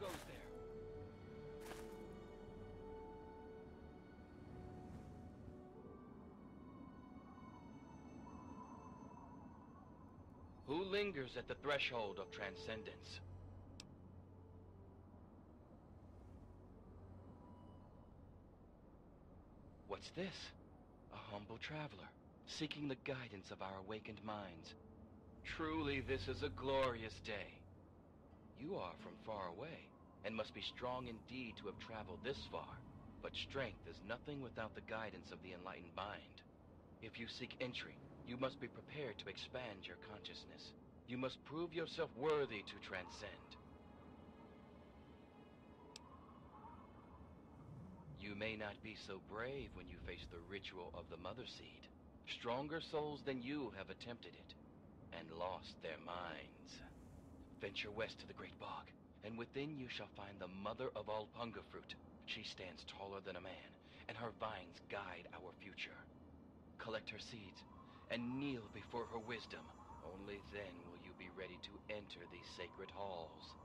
goes there? Who lingers at the threshold of transcendence? What's this? A humble traveler, seeking the guidance of our awakened minds. Truly, this is a glorious day. You are from far away, and must be strong indeed to have traveled this far. But strength is nothing without the guidance of the enlightened mind. If you seek entry, you must be prepared to expand your consciousness. You must prove yourself worthy to transcend. You may not be so brave when you face the ritual of the Mother Seed. Stronger souls than you have attempted it, and lost their minds. Venture west to the Great Bog, and within you shall find the Mother of all Punga Fruit. She stands taller than a man, and her vines guide our future. Collect her seeds, and kneel before her wisdom. Only then will you be ready to enter these sacred halls.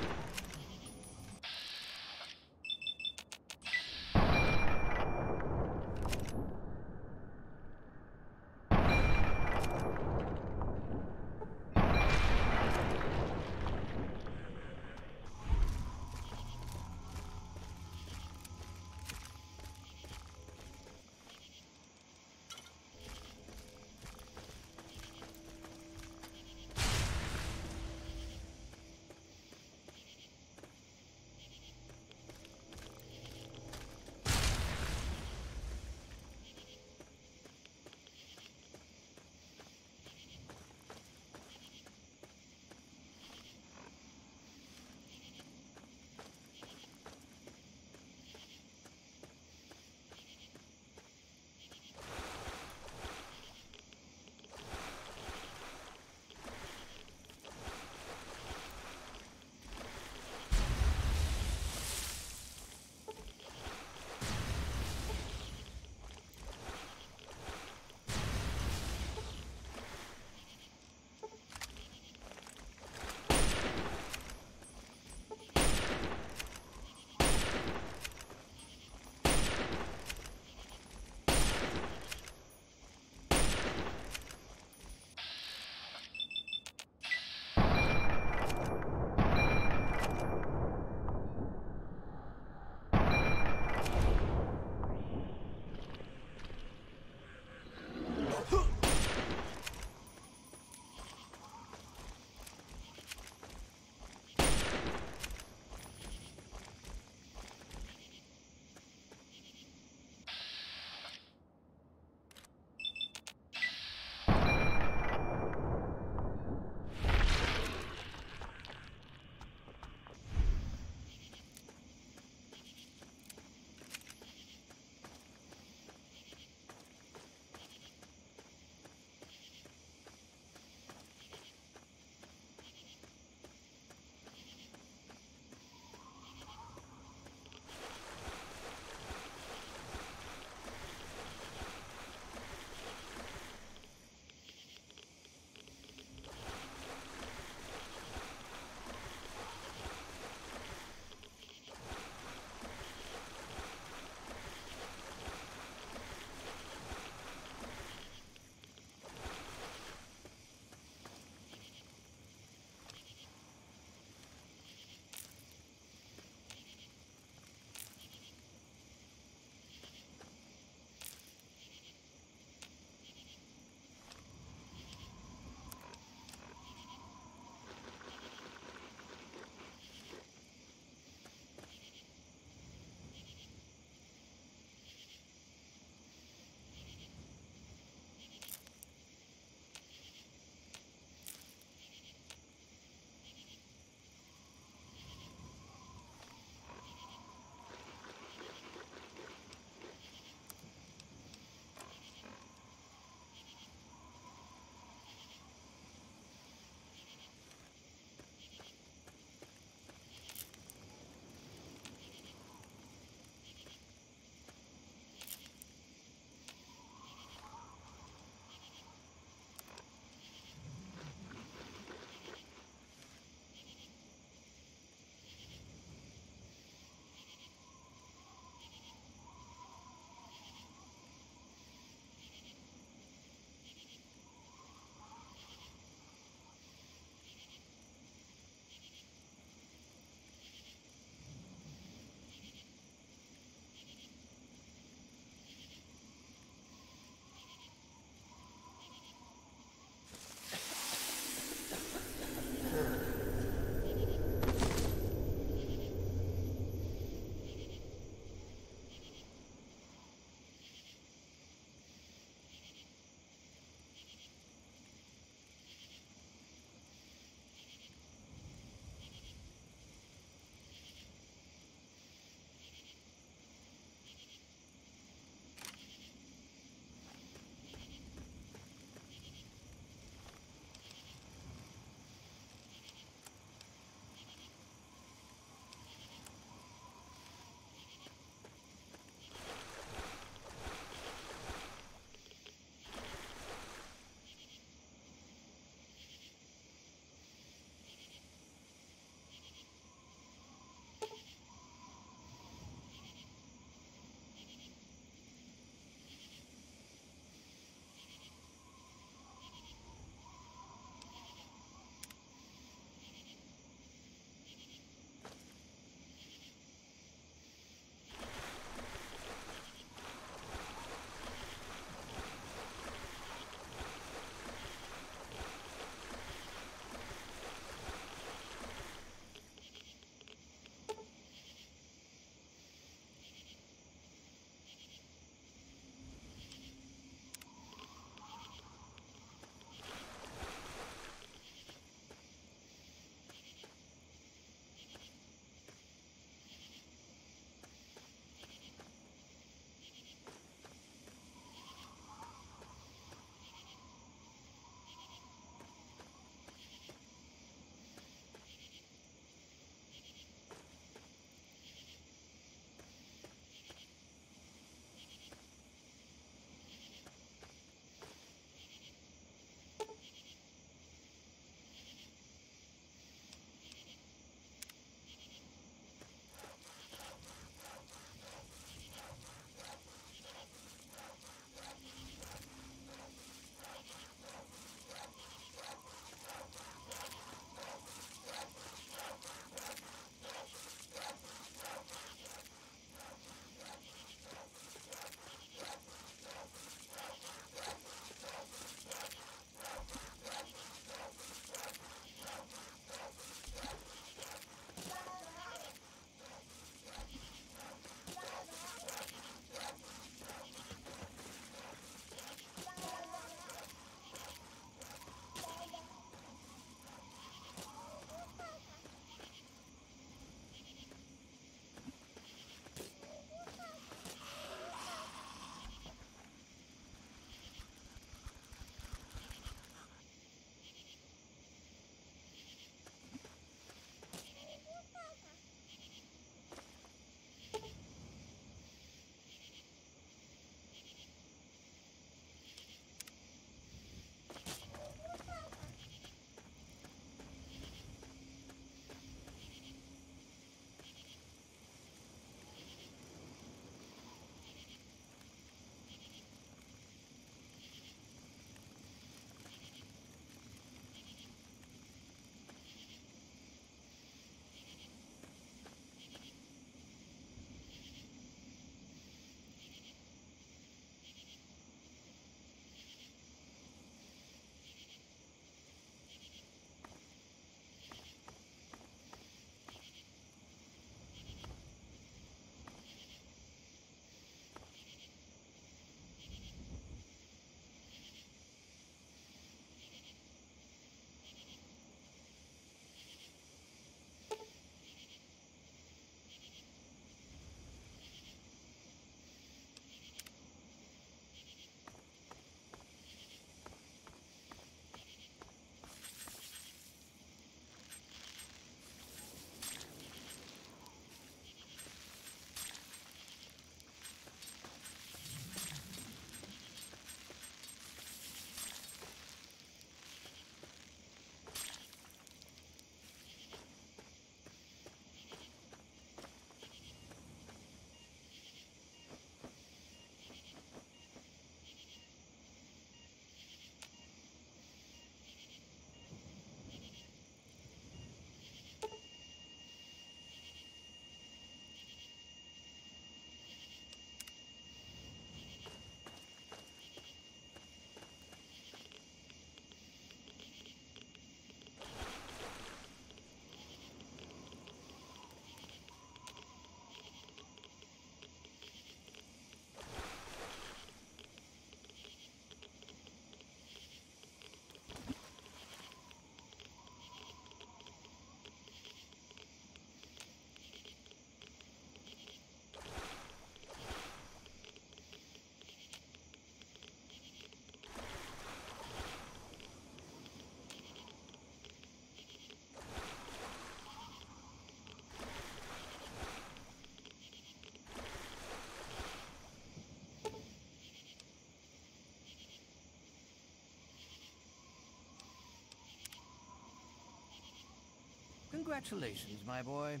Congratulations, my boy.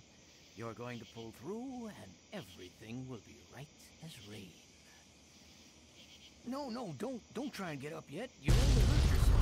You're going to pull through, and everything will be right as rain. No, no, don't don't try and get up yet. You'll only hurt yourself.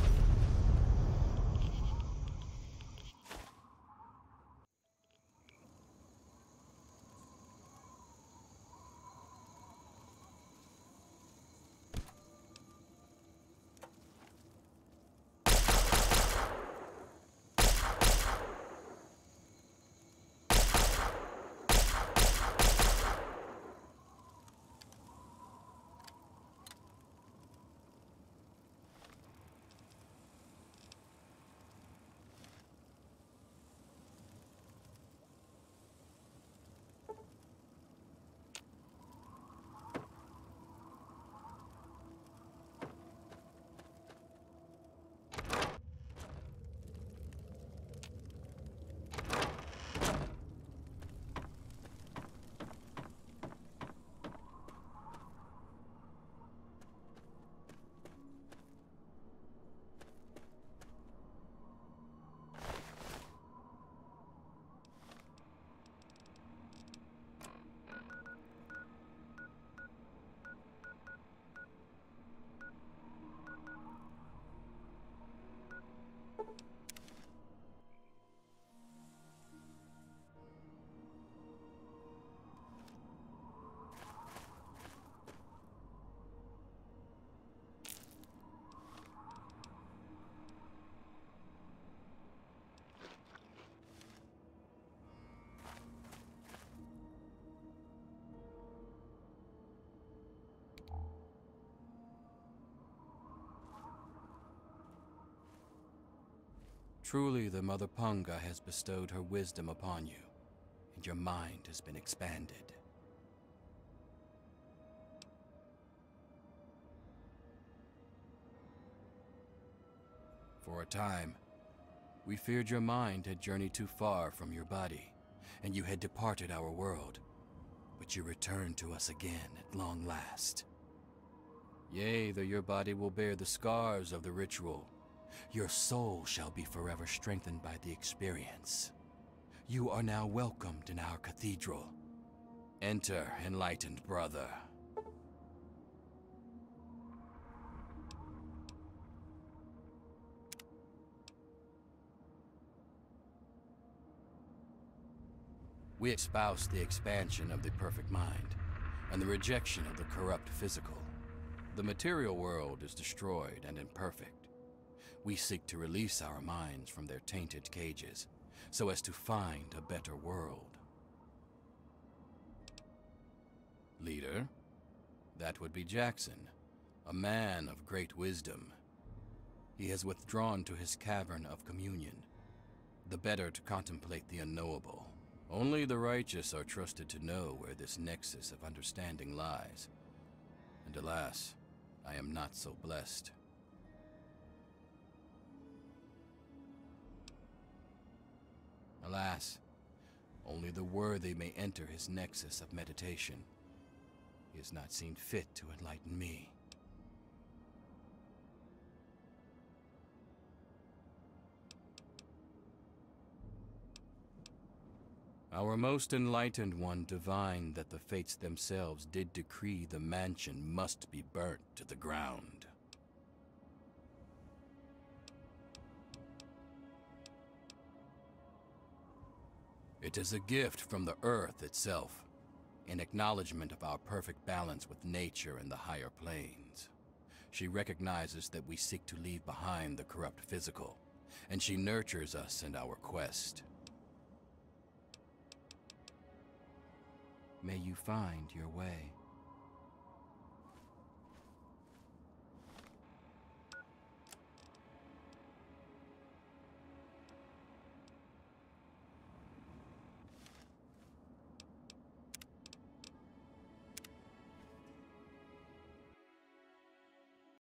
Truly, the Mother Punga has bestowed her wisdom upon you, and your mind has been expanded. For a time, we feared your mind had journeyed too far from your body, and you had departed our world. But you returned to us again at long last. Yea, though your body will bear the scars of the ritual, your soul shall be forever strengthened by the experience. You are now welcomed in our cathedral. Enter, enlightened brother. We espouse the expansion of the perfect mind and the rejection of the corrupt physical. The material world is destroyed and imperfect. We seek to release our minds from their tainted cages so as to find a better world. Leader, that would be Jackson, a man of great wisdom. He has withdrawn to his cavern of communion, the better to contemplate the unknowable. Only the righteous are trusted to know where this nexus of understanding lies. And alas, I am not so blessed. Alas, only the worthy may enter his nexus of meditation. He has not seen fit to enlighten me. Our most enlightened one divined that the fates themselves did decree the mansion must be burnt to the ground. It is a gift from the earth itself, in acknowledgement of our perfect balance with nature and the higher planes. She recognizes that we seek to leave behind the corrupt physical, and she nurtures us in our quest. May you find your way.